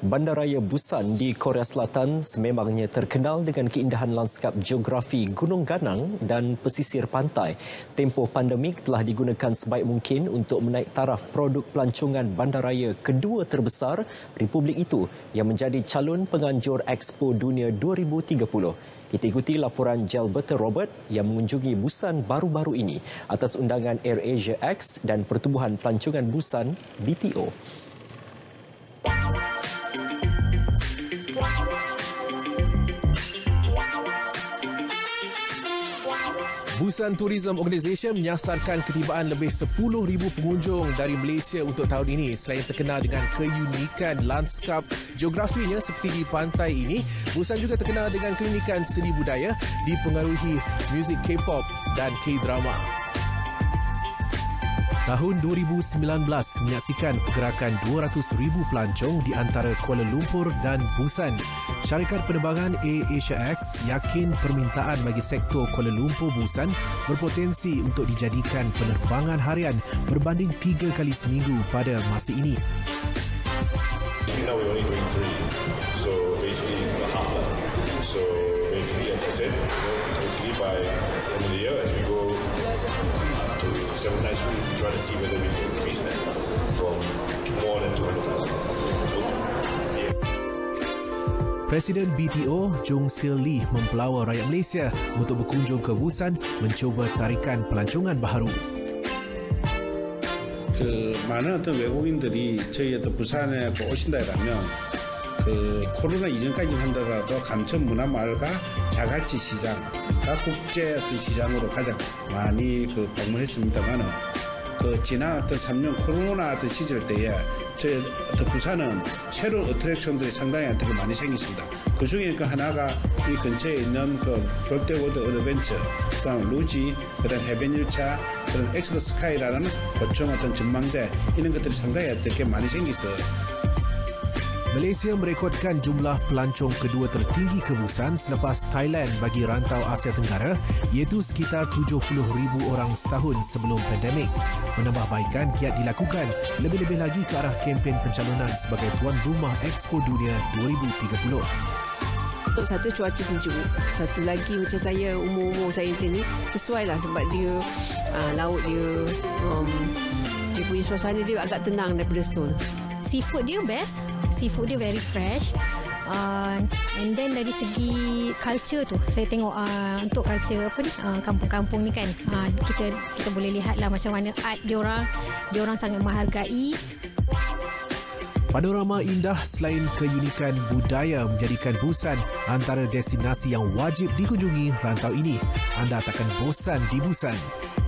Bandaraya Busan di Korea Selatan sememangnya terkenal dengan keindahan lanskap geografi Gunung Ganang dan pesisir pantai. Tempoh pandemik telah digunakan sebaik mungkin untuk menaik taraf produk pelancongan bandaraya kedua terbesar Republik itu yang menjadi calon penganjur Expo Dunia 2030. Kita ikuti laporan Gelberta Robert yang mengunjungi Busan baru-baru ini atas undangan Air Asia X dan Pertubuhan Pelancongan Busan BPO. Busan Tourism Organisation menyasarkan ketibaan lebih 10,000 pengunjung dari Malaysia untuk tahun ini. Selain terkenal dengan keunikan lanskap geografinya seperti di pantai ini, Busan juga terkenal dengan keunikan seni budaya dipengaruhi muzik K-pop dan K-drama. Tahun 2019 menyaksikan pergerakan 200,000 pelancong di antara Kuala Lumpur dan Busan. Syarikat penerbangan Air Asia X yakin permintaan bagi sektor Kuala Lumpur Busan berpotensi untuk dijadikan penerbangan harian berbanding tiga kali seminggu pada masa ini. So basically it's half lah. So basically, as I said, hopefully by end of the year, as we go seven times we try to see whether we can increase that from more than 200,000. Presiden BTO Jung Sil Lee mempelawa rakyat Malaysia untuk berkunjung ke Busan mencuba tarikan pelancongan baharu. 그 많은 어떤 외국인들이 저희 어떤 부산에 오신다 하면 그 코로나 이전까지 한다라도 감천 문화마을과 자갈치 시장 각 국제 어떤 시장으로 가장 많이 그 방문했습니다만은 그 지난 어떤 3년 코로나 어떤 시절 때에 저희 어떤 부산은 새로운 어트랙션들이 상당히 어떻게 많이 생겼습니다. 그 중에 그 하나가 이 근처에 있는 그 롯데워드 어드벤처, 그다음 루지, 그다음 해변 열차, 그런 엑스더 스카이라는 고층 어떤 전망대 이런 것들이 상당히 어떻게 많이 생겼어요. Malaysia merekodkan jumlah pelancong kedua tertinggi ke Busan selepas Thailand bagi rantau Asia Tenggara iaitu sekitar 70,000 orang setahun sebelum pandemik. Penambahbaikan kiat dilakukan lebih-lebih lagi ke arah kempen pencalonan sebagai tuan rumah Expo Dunia 2030. Satu cuaca sejuk Satu lagi macam saya Umur-umur saya macam ni Sesuai lah sebab dia uh, Laut dia um, Dia punya suasana dia agak tenang daripada Seoul Seafood dia best seafood dia very fresh uh, and then dari segi culture tu saya tengok uh, untuk culture apa ni uh, kampung-kampung ni kan uh, kita kita boleh lihat lah macam mana art dia orang orang sangat menghargai Panorama indah selain keunikan budaya menjadikan Busan antara destinasi yang wajib dikunjungi rantau ini. Anda takkan bosan di Busan.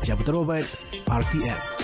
Jabatan Robert, RTM.